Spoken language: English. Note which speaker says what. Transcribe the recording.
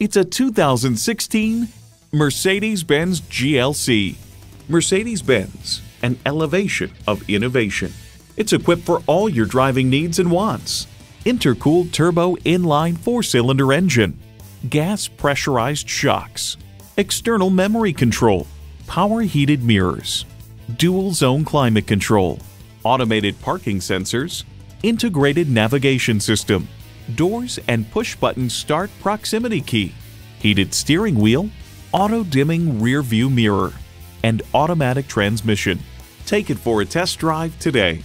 Speaker 1: It's a 2016 Mercedes-Benz GLC. Mercedes-Benz, an elevation of innovation. It's equipped for all your driving needs and wants. Intercooled turbo inline four-cylinder engine, gas pressurized shocks, external memory control, power heated mirrors, dual zone climate control, automated parking sensors, integrated navigation system, doors and push button start proximity key, heated steering wheel, auto dimming rear view mirror, and automatic transmission. Take it for a test drive today.